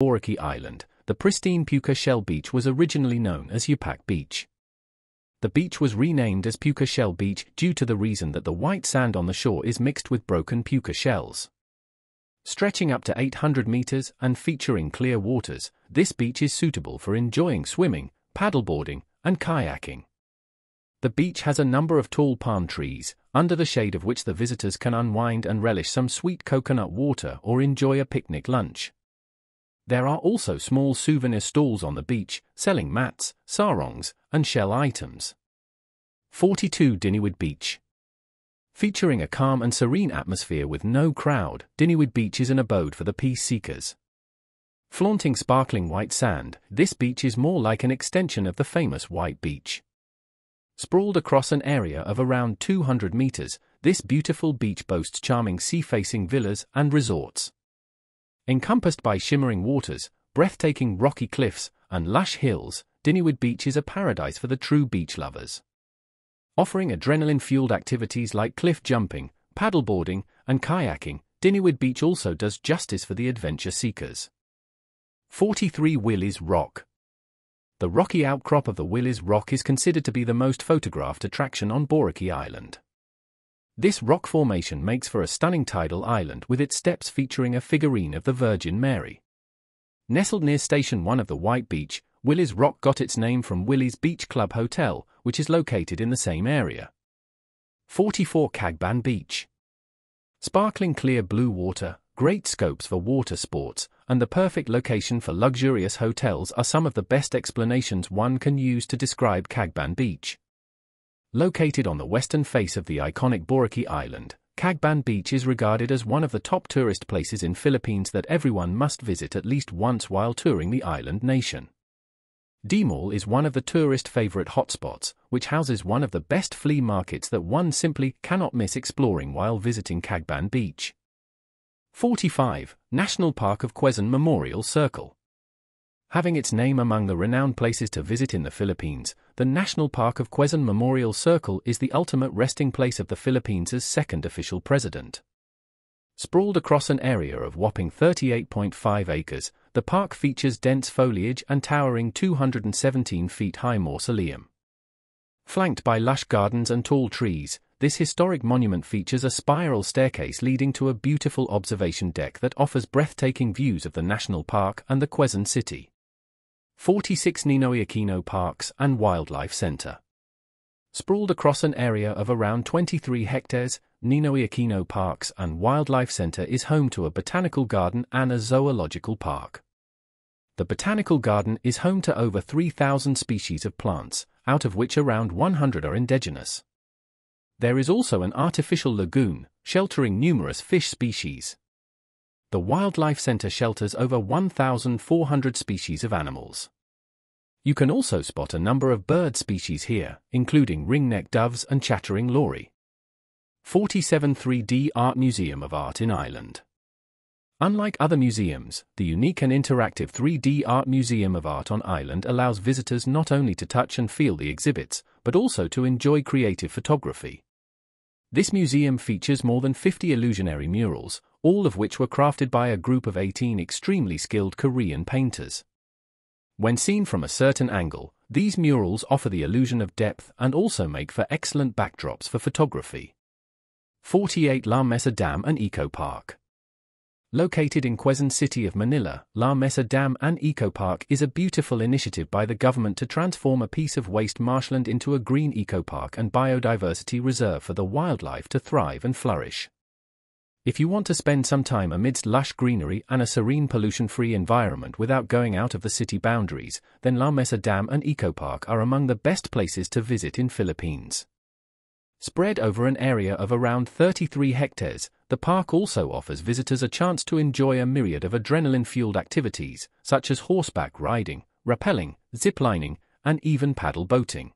Boracay Island, the pristine Puka Shell Beach was originally known as Yapak Beach. The beach was renamed as Puka Shell Beach due to the reason that the white sand on the shore is mixed with broken puka shells. Stretching up to 800 meters and featuring clear waters, this beach is suitable for enjoying swimming, paddleboarding, and kayaking. The beach has a number of tall palm trees, under the shade of which the visitors can unwind and relish some sweet coconut water or enjoy a picnic lunch. There are also small souvenir stalls on the beach, selling mats, sarongs, and shell items. 42 Diniwid Beach Featuring a calm and serene atmosphere with no crowd, Diniwid Beach is an abode for the peace seekers. Flaunting sparkling white sand, this beach is more like an extension of the famous White Beach. Sprawled across an area of around 200 meters, this beautiful beach boasts charming sea-facing villas and resorts. Encompassed by shimmering waters, breathtaking rocky cliffs, and lush hills, Diniwid Beach is a paradise for the true beach lovers. Offering adrenaline-fueled activities like cliff jumping, paddleboarding, and kayaking, Diniwid Beach also does justice for the adventure seekers. 43 Willys Rock The rocky outcrop of the Willys Rock is considered to be the most photographed attraction on Boracay Island. This rock formation makes for a stunning tidal island with its steps featuring a figurine of the Virgin Mary. Nestled near Station 1 of the White Beach, Willys Rock got its name from Willys Beach Club Hotel, which is located in the same area. 44 Cagban Beach Sparkling clear blue water, great scopes for water sports, and the perfect location for luxurious hotels are some of the best explanations one can use to describe Cagban Beach. Located on the western face of the iconic Boracay Island, Cagban Beach is regarded as one of the top tourist places in Philippines that everyone must visit at least once while touring the island nation. D-Mall is one of the tourist favorite hotspots, which houses one of the best flea markets that one simply cannot miss exploring while visiting Cagban Beach. 45. National Park of Quezon Memorial Circle Having its name among the renowned places to visit in the Philippines, the National Park of Quezon Memorial Circle is the ultimate resting place of the Philippines' second official president. Sprawled across an area of whopping 38.5 acres, the park features dense foliage and towering 217 feet high mausoleum. Flanked by lush gardens and tall trees, this historic monument features a spiral staircase leading to a beautiful observation deck that offers breathtaking views of the national park and the Quezon City. 46 Ninoy Aquino Parks and Wildlife Center. Sprawled across an area of around 23 hectares, Ninoy Aquino Parks and Wildlife Center is home to a botanical garden and a zoological park. The botanical garden is home to over 3,000 species of plants, out of which around 100 are indigenous. There is also an artificial lagoon, sheltering numerous fish species. The Wildlife Center shelters over 1,400 species of animals. You can also spot a number of bird species here, including ringneck doves and chattering lory. 47 3D Art Museum of Art in Island. Unlike other museums, the unique and interactive 3D Art Museum of Art on Island allows visitors not only to touch and feel the exhibits, but also to enjoy creative photography. This museum features more than 50 illusionary murals, all of which were crafted by a group of 18 extremely skilled Korean painters. When seen from a certain angle, these murals offer the illusion of depth and also make for excellent backdrops for photography. 48 La Mesa Dam and Eco Park Located in Quezon City of Manila, La Mesa Dam and Eco Park is a beautiful initiative by the government to transform a piece of waste marshland into a green eco park and biodiversity reserve for the wildlife to thrive and flourish. If you want to spend some time amidst lush greenery and a serene pollution-free environment without going out of the city boundaries, then La Mesa Dam and Eco Park are among the best places to visit in Philippines. Spread over an area of around 33 hectares, the park also offers visitors a chance to enjoy a myriad of adrenaline-fueled activities, such as horseback riding, rappelling, ziplining, and even paddle boating.